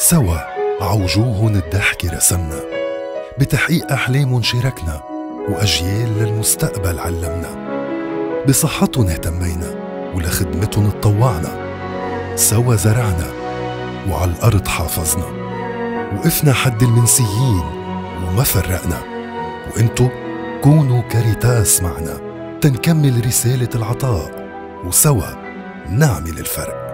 سوا عوجوه الضحك رسمنا. بتحقيق أحلام شاركنا وأجيال للمستقبل علمنا. بصحتهم اهتمينا ولخدمتهم اتطوعنا. سوا زرعنا وعلى الأرض حافظنا. وقفنا حد المنسيين وما فرقنا. وانتو كونوا كاريتاس معنا. تنكمل رسالة العطاء وسوا نعمل الفرق.